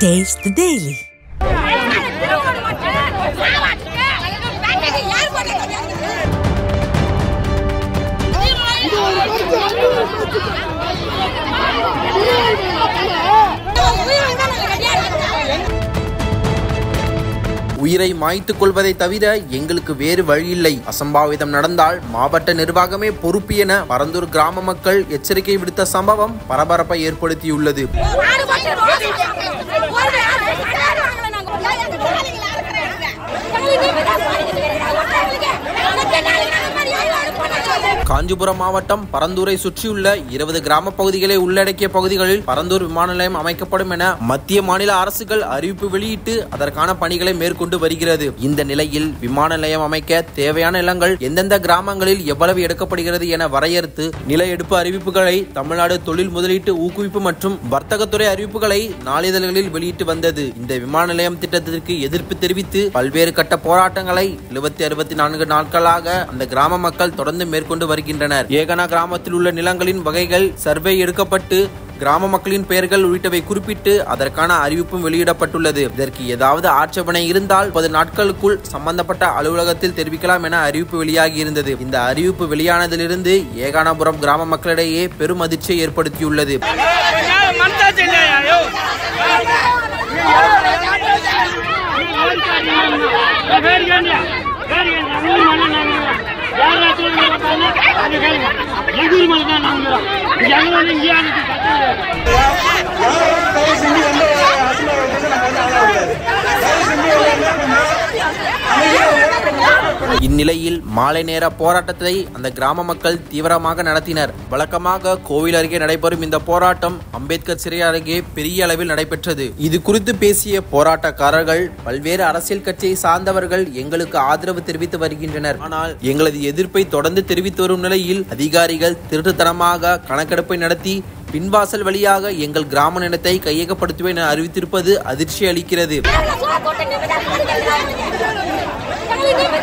Taste the Daily. Taste the உயிரை மாய்த்துக் கொள்வதை தவிர எங்களுக்கு வேறு வழியில்லை. அசம்பாவிதம் நடந்தால் மாவட்ட நிர்வாகமே பொறுப்பு என பரந்தூர் கிராம மக்கள் எச்சரிக்கை விடுத்த சம்பவம் பரபரப்பை ஏற்படுத்தியுள்ளது. காஞ்சிபுரம் மாவட்டம் பரந்தூரை சுற்றியுள்ள இருபது கிராம பகுதிகளை உள்ளடக்கிய பகுதிகளில் பரந்தூர் விமான நிலையம் அமைக்கப்படும் என மத்திய மாநில அரசுகள் அறிவிப்பு வெளியிட்டு அதற்கான பணிகளை மேற்கொண்டு வருகிறது. இந்த நிலையில் விமான நிலையம் அமைக்க தேவையான நிலங்கள் எந்தெந்த கிராமங்களில் எவ்வளவு எடுக்கப்படுகிறது என வரையறுத்து நில எடுப்பு அறிவிப்புகளை தமிழ்நாடு தொழில் முதலீட்டு ஊக்குவிப்பு மற்றும் வர்த்தகத்துறை அறிவிப்புகளை நாளிதழ்களில் வெளியிட்டு வந்தது. இந்த விமான நிலையம் திட்டத்திற்கு எதிர்ப்பு தெரிவித்து பல்வேறு கட்ட போராட்டங்களை எழுபத்தி அறுபத்தி நான்கு நாட்களாக அந்த கிராம மக்கள் தொடர்ந்து மேற்கொண்டு வருகின்றனர். ஏகனா கிராமத்தில் உள்ள நிலங்களின் வகைகள் சர்வே எடுக்கப்பட்டு கிராம மக்களின் பெயர்கள் உள்ளிட்டவை குறிப்பிட்டு அதற்கான அறிவிப்பும் வெளியிடப்பட்டுள்ளது. இதற்கு ஏதாவது ஆட்சேபனை இருந்தால் முப்பது நாட்களுக்குள் சம்பந்தப்பட்ட அலுவலகத்தில் தெரிவிக்கலாம் என அறிவிப்பு வெளியாகி இருந்தது இந்த அறிவிப்பு வெளியானதிலிருந்து ஏகானாபுரம் கிராம மக்களிடையே பெரும் அதிர்ச்சியை ஏற்படுத்தியுள்ளது. Anyone in Yannick? இந்நிலையில் மாலை நேர போராட்டத்தை அந்த கிராம மக்கள் தீவிரமாக நடத்தினர். வழக்கமாக கோவில் அருகே நடைபெறும் இந்த போராட்டம் அம்பேத்கர் சிறை அருகே பெரிய அளவில் நடைபெற்றது. இது குறித்து பேசிய போராட்டக்காரர்கள் பல்வேறு அரசியல் கட்சியை சார்ந்தவர்கள் எங்களுக்கு ஆதரவு தெரிவித்து வருகின்றனர். ஆனால் எங்களது எதிர்ப்பை தொடர்ந்து தெரிவித்து வரும் நிலையில் அதிகாரிகள் திருட்டுத்தனமாக கணக்கெடுப்பை நடத்தி பின்வாசல் வழியாக எங்கள் கிராம நிலத்தை கையகப்படுத்துவேன் என அறிவித்திருப்பது அதிர்ச்சி அளிக்கிறது ¡Vamos!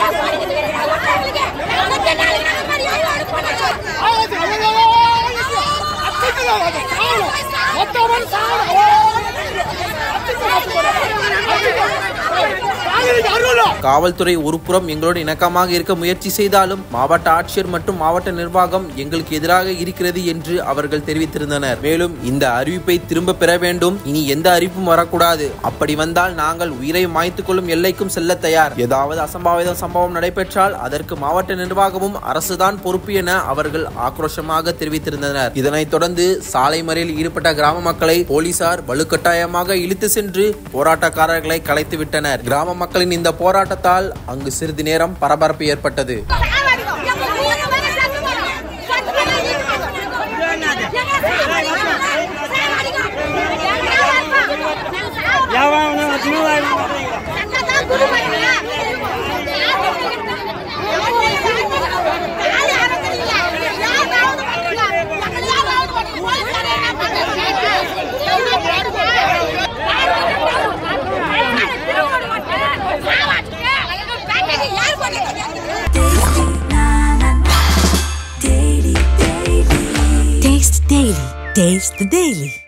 காவல்துறை ஒருபுறம் எங்களோடு இணக்கமாக இருக்க முயற்சி செய்தாலும் மாவட்ட ஆட்சியர் மற்றும் மாவட்ட நிர்வாகம் எங்களுக்கு எதிராக இருக்கிறது என்று அவர்கள் தெரிவித்திருந்தனர். மேலும் இந்த அறிவிப்பை திரும்ப பெற வேண்டும். இனி எந்த அறிவிப்பும் வரக்கூடாது. அப்படி வந்தால் நாங்கள் உயிரை மாய்த்துக் கொள்ளும் எல்லைக்கும் செல்ல தயார். ஏதாவது அசம்பாவித சம்பவம் நடைபெற்றால் அதற்கு மாவட்ட நிர்வாகமும் அரசுதான் பொறுப்பு என அவர்கள் ஆக்ரோஷமாக தெரிவித்திருந்தனர். இதனைத் தொடர்ந்து சாலை மறியல் ஈடுபட்ட கிராம மக்களை போலீசார் வலுக்கட்டாயமாக இழுத்து சென்று போராட்டக்காரர்களை கலைத்து விட்டனர் கிராம மக்களின் இந்த போராட்டம் போராட்டத்தால் அங்கு சிறிது நேரம் பரபரப்பு ஏற்பட்டது. Taste Daily. Taste the Daily.